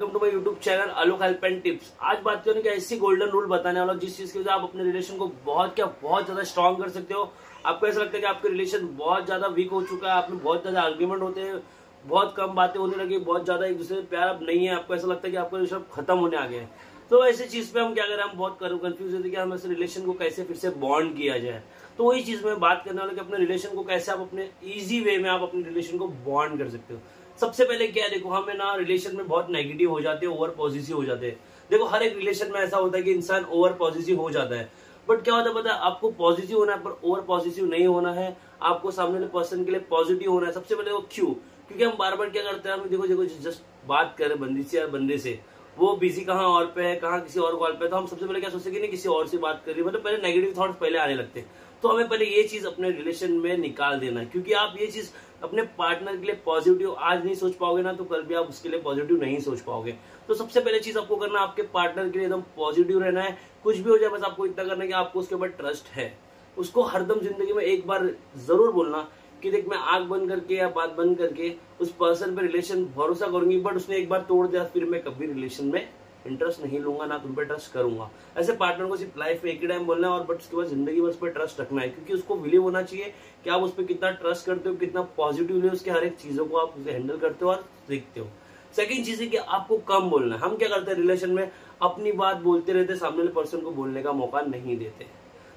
Welcome to my YouTube channel Alok help and tips आज बात करें कि ऐसी गोल्डन रूल बताने वाला जिस चीज़ की वजह आप अपने रिलेशन को बहुत क्या, बहुत ज़्यादा स्ट्रॉन्ग कर सकते हो। आपको ऐसा लगता है कि आपके रिलेशन बहुत ज़्यादा वीक हो चुका है, आप में बहुत ज़्यादा आर्ग्यूमेंट होते हैं, बहुत कम बातें होने लगी, बहुत ज़्यादा एक दूसरे प्यार अब नहीं है, आपको ऐसा लगता है कि आपका रिलेशन खत्म होने आ गया है। तो ऐसी चीज़ पे हम क्या करें, हम बहुत कंफ्यूज होते कि हम ऐसे रिलेशन को कैसे फिर से बॉन्ड किया जाए। तो वही चीज़ में बात करने वाले कि अपने रिलेशन को कैसे आप अपने इजी वे में आप अपने रिलेशन को बॉन्ड कर सकते हो। सबसे पहले क्या है, देखो, हमें ना रिलेशन में बहुत नेगेटिव हो जाते हैं ओवर पॉजिटिव हो जाते हैं। देखो, हर एक रिलेशन में ऐसा होता है कि इंसान ओवर पॉजिटिव हो जाता है। बट क्या होता है पता है, आपको पॉजिटिव होना है, पर ओवर पॉजिटिव नहीं होना है। आपको सामने वाले पर्सन के लिए पॉजिटिव होना है। सबसे पहले वो क्यों? क्योंकि हम बार बार क्या करते हैं, हम देखो देखो, जस्ट बात करें बंदी से या बंदे से। वो बिज़ी कहाँ और पे है, कहाँ किसी और कॉल पे तो हम सबसे पहले क्या सोचते कि नहीं किसी और से बात कर रही है। मतलब पहले नेगेटिव थॉट्स पहले आने लगते हैं। तो हमें पहले ये चीज़ अपने रिलेशन में निकाल देना है, क्योंकि आप ये चीज़ अपने पार्टनर के लिए पॉजिटिव आज नहीं सोच पाओगे ना तो कल भी आप उसके लिए पॉजिटिव नहीं सोच पाओगे। तो सबसे पहले चीज़ आपको करना आपके पार्टनर के लिए एकदम पॉजिटिव रहना है। कुछ भी हो जाए, बस आपको इतना करना है कि आपको उसके ऊपर ट्रस्ट है। उसको हरदम ज़िंदगी में एक बार ज़रूर बोलना कि देख, मैं आग बंद करके या बात बंद करके उस पर्सन पे रिलेशन भरोसा करूँगी बट उसने एक बार तोड़ दिया, फिर मैं कभी रिलेशन में इंटरेस्ट नहीं लूँगा, ना तुम पे ट्रस्ट करूँगा। ऐसे पार्टनर को सिर्फ़ लाइफ में एक ही टाइम बोलना है और बट उसके बाद ज़िंदगी में उस पर ट्रस्ट रखना है, क्योंकि उसको बिलीव होना चाहिए कि आप उस पर कितना ट्रस्ट करते हो, कितना पॉजिटिवली उसके हर एक चीज़ों को आप उसे हैंडल करते हो और सीखते हो। सेकेंड चीज़ है कि आपको कम बोलना है। हम क्या करते हैं रिलेशन में? अपनी बात बोलते रहते, सामने वाले पर्सन को बोलने का मौका नहीं देते।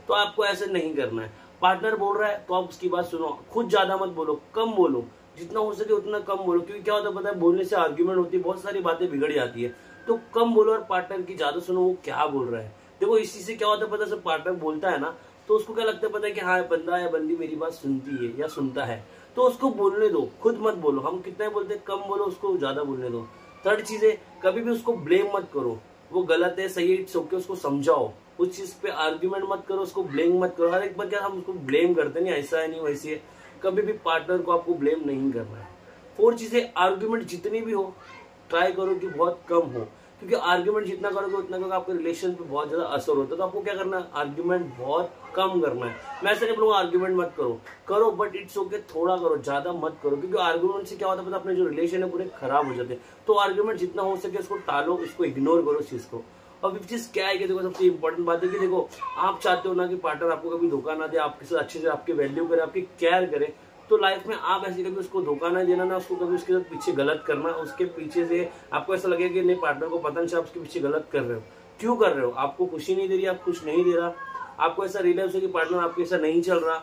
तो आपको ऐसे नहीं करना है। पार्टनर बोल रहा है तो आप उसकी बात सुनो। खुद ज़्यादा मत बोलो, कम बोलो। जितना हो सके उतना कम बोलो, क्योंकि क्या होता है पता है, बोलने से आर्ग्यूमेंट होती है, बहुत सारी बातें बिगड़ जाती है। तो कम बोलो और पार्टनर की ज़्यादा सुनो, वो क्या बोल रहा है। देखो, इसी से क्या होता है पता है पार्टनर बोलता है ना तो उसको क्या लगता है पता है कि हाँ बंदा या बंदी मेरी बात सुनती है या सुनता है। तो उसको बोलने दो, खुद मत बोलो। हम कितने बोलते हैं, कम बोलो, उसको ज़्यादा बोलने दो। थर्ड चीज़ है, कभी भी उसको ब्लेम मत करो। वो गलत है, सही है ओके उसको समझाओ। उस चीज़ पे आर्ग्यूमेंट मत करो, उसको ब्लेम मत करो। हर एक बार क्या हम उसको ब्लेम करते नहीं, ऐसा है, नहीं, वैसी है कभी भी पार्टनर को आपको ब्लेम नहीं करना है। फोर चीज़ें आर्ग्यूमेंट जितनी भी हो ट्राई करो कि बहुत कम हो। क्योंकि आर्ग्यूमेंट जितना करोगे, उतना करोगे आपके रिलेशन पे बहुत ज़्यादा असर होता है। तो आपको क्या करना है? आर्ग्यूमेंट बहुत कम करना है। मैं ऐसा नहीं बोलूँगा आर्ग्यूमेंट मत करो। करो बट इट्स ओके थोड़ा करो, ज़्यादा मत करो। क्योंकि आर्ग्यूमेंट से क्या होता है अपने जो रिलेशन है, पूरे खराब हो जाते हैं। तो आर्ग्यूमेंट जितना हो सके, उसको टालो, उसको इग्नोर करो इस चीज़ को। और फिफ्थ चीज़ क्या है कि देखो, सबसे इंपॉर्टेंट बात है कि देखो, आप चाहते हो ना कि पार्टनर आपको कभी धोखा ना दे, आपके साथ अच्छे से, आपके वैल्यू करे, आपकी केयर करे। तो लाइफ में आप ऐसे कभी उसको धोखा ना देना, ना उसको कभी उसके साथ पीछे गलत करना, उसके पीछे से आपको ऐसा लगे कि नहीं पार्टनर को पता नहीं उसके पीछे गलत कर रहे हो। क्यों कर रहे हो? आपको खुशी नहीं दे रही, आप खुश नहीं दे रहा। आपको ऐसा रियलाइज़ हो कि पार्टनर आपके ऐसा नहीं चल रहा,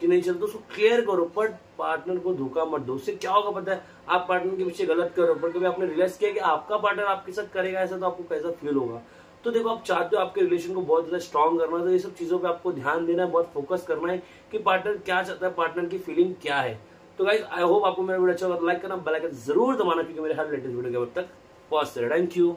कि नहीं चल तो उसको क्लियर करो। बट पार्टनर को धोखा मत दो। उससे क्या होगा पता है? आप पार्टनर के पीछे गलत करो पर कभी आपने रियलाइज़ किया कि आपका पार्टनर आपके साथ करेगा ऐसा तो आपको कैसा फील होगा? तो देखो, आप चाहते हो आपके रिलेशन को बहुत ज़्यादा स्ट्रॉन्ग करना तो ये सब चीज़ों पे आपको ध्यान देना है, बहुत फोकस करना है कि पार्टनर क्या चाहता है पार्टनर की फीलिंग क्या है। तो गाइज़ आई होप आपको मेरा वीडियो अच्छा लगा लाइक करना बेल ज़रूर दबाना, क्योंकि मेरे हर लेटेस्ट वीडियो के अब तक पहुँचते रहे थैंक यू